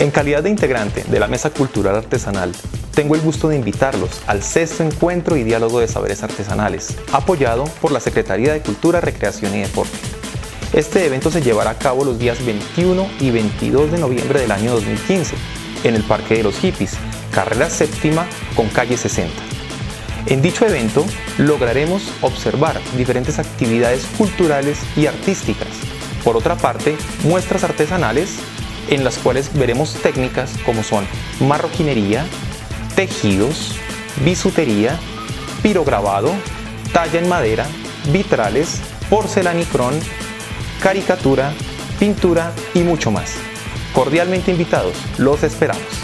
En calidad de integrante de la Mesa Cultural Artesanal, tengo el gusto de invitarlos al sexto encuentro y diálogo de saberes artesanales, apoyado por la Secretaría de Cultura, Recreación y Deporte. Este evento se llevará a cabo los días 21 y 22 de noviembre del año 2015 en el Parque de los Hippies, carrera séptima con calle 60. En dicho evento lograremos observar diferentes actividades culturales y artísticas. Por otra parte, muestras artesanales en las cuales veremos técnicas como son marroquinería, tejidos, bisutería, pirograbado, talla en madera, vitrales, porcelanicrón, caricatura, pintura y mucho más. Cordialmente invitados, los esperamos.